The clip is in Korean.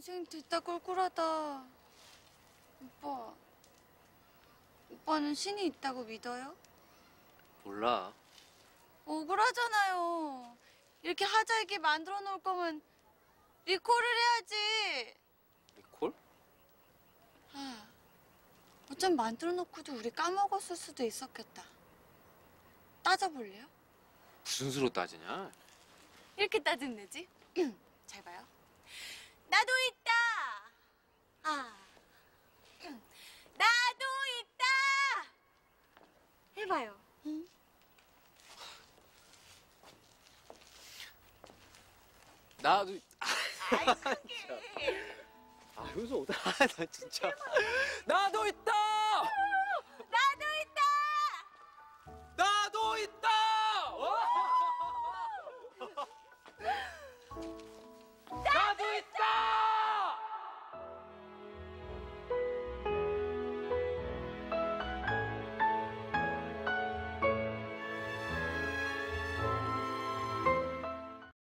인생 됐다 꿀꿀하다. 오빠, 오빠는 신이 있다고 믿어요? 몰라. 억울하잖아요. 이렇게 하자 이게 만들어 놓을 거면 리콜을 해야지. 리콜? 아, 어쩜 만들어 놓고도 우리 까먹었을 수도 있었겠다. 따져볼래요? 무슨 수로 따지냐? 이렇게 따지면 되지. 잘 봐요. 나도 있다. 아, 나도 있다. 해봐요. 나도 아, 아 여기서 오다. 나 진짜. 나도 있다